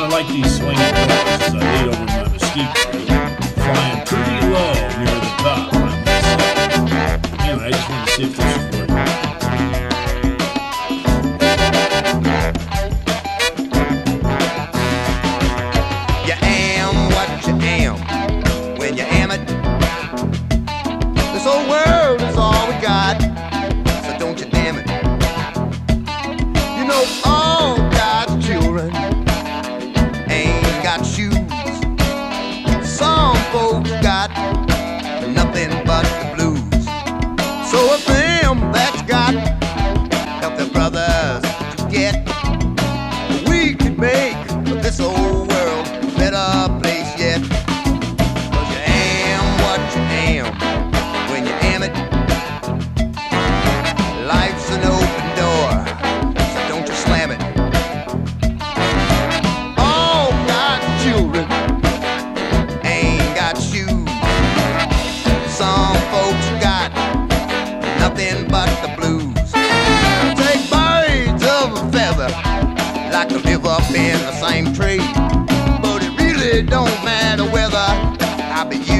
I like these swinging doors I lead over my mesquite tree, flying pretty I could live up in the same tree. But it really don't matter whether I be you.